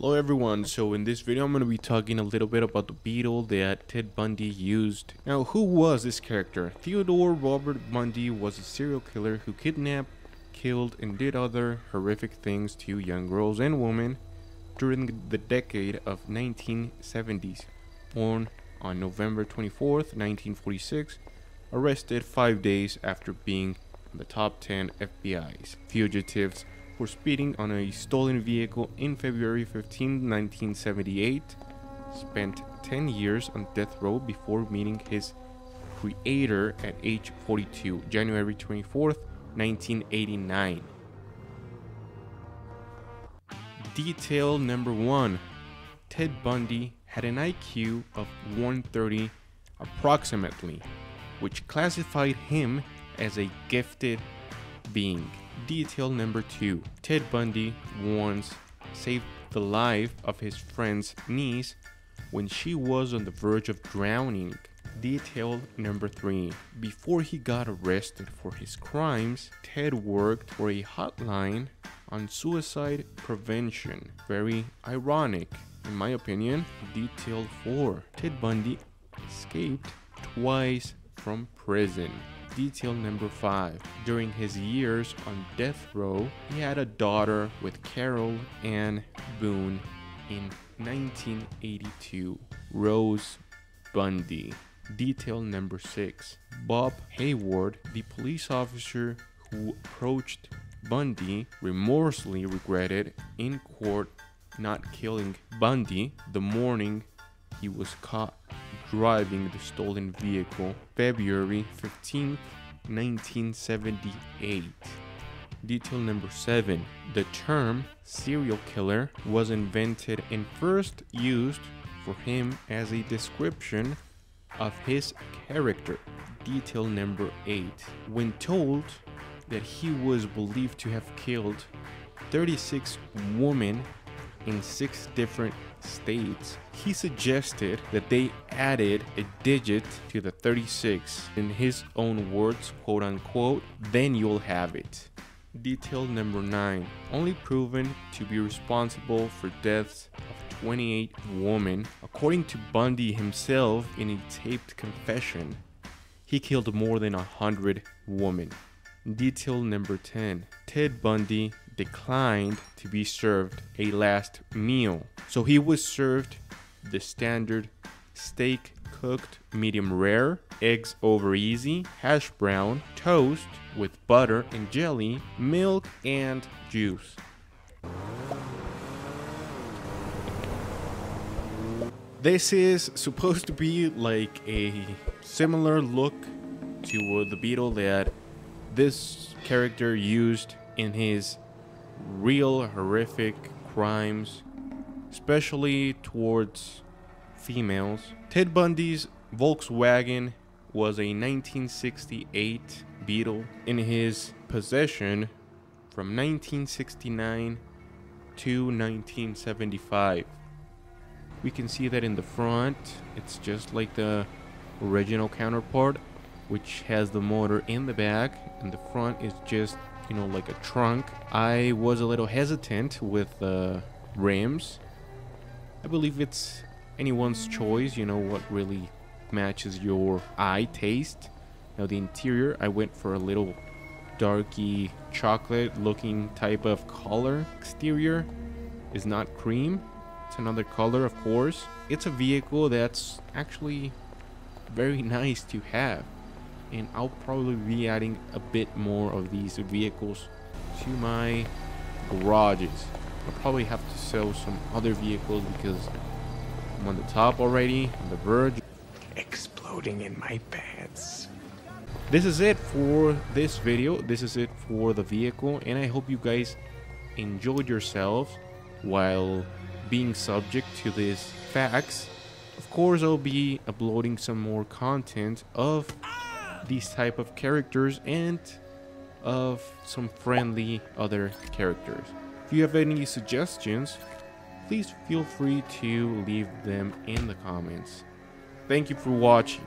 Hello everyone, so in this video I'm going to be talking a little bit about the beetle that Ted Bundy used. Now who was this character? Theodore Robert Bundy was a serial killer who kidnapped, killed and did other horrific things to young girls and women during the decade of 1970s. Born on November 24th, 1946, arrested five days after being in the top 10 FBI's fugitives for speeding on a stolen vehicle in February 15, 1978. Spent 10 years on death row before meeting his creator at age 42, January 24, 1989. Detail number one Ted Bundy had an IQ of 130 approximately, which classified him as a gifted being. Detail number two Ted Bundy once saved the life of his friend's niece when she was on the verge of drowning. Detail number three Before he got arrested for his crimes, Ted worked for a hotline on suicide prevention. Very ironic, in my opinion. Detail 4 Ted Bundy escaped twice from prison. Detail number 5 During his years on death row, he had a daughter with Carol Ann Boone in 1982. Rose Bundy. Detail number 6 Bob Hayward, the police officer who approached Bundy, remorsefully regretted in court not killing Bundy the morning he was caught driving the stolen vehicle February 15, 1978. Detail number 7. The term serial killer was invented and first used for him as a description of his character. Detail number 8. When told that he was believed to have killed 36 women in six different states, he suggested that they added a digit to the 36 in his own words, quote unquote, then you'll have it. Detail number 9 only proven to be responsible for deaths of 28 women. According to Bundy himself in a taped confession, he killed more than 100 women. Detail number 10 Ted Bundy declined to be served a last meal, so he was served the standard steak cooked medium rare, eggs over easy, hash brown, toast with butter and jelly, milk, and juice. This is supposed to be like a similar look to the beetle that this character used in his real horrific crimes, especially towards females. Ted Bundy's Volkswagen was a 1968 Beetle in his possession from 1969 to 1975. We can see that in the front, it's just like the original counterpart, which has the motor in the back, and the front is just, you know, like a trunk. I was a little hesitant with the rims. I believe it's anyone's choice, you know, what really matches your eye taste. Now, the interior, I went for a little darky chocolate looking type of color. Exterior is not cream, it's another color, of course. It's a vehicle that's actually very nice to have. And I'll probably be adding a bit more of these vehicles to my garages. I'll probably have to sell some other vehicles because I'm on the top already, on the verge. Exploding in my pants. This is it for this video. This is it for the vehicle. And I hope you guys enjoyed yourselves while being subject to these facts. Of course, I'll be uploading some more content of these type of characters and of some friendly other characters. If you have any suggestions, please feel free to leave them in the comments. Thank you for watching.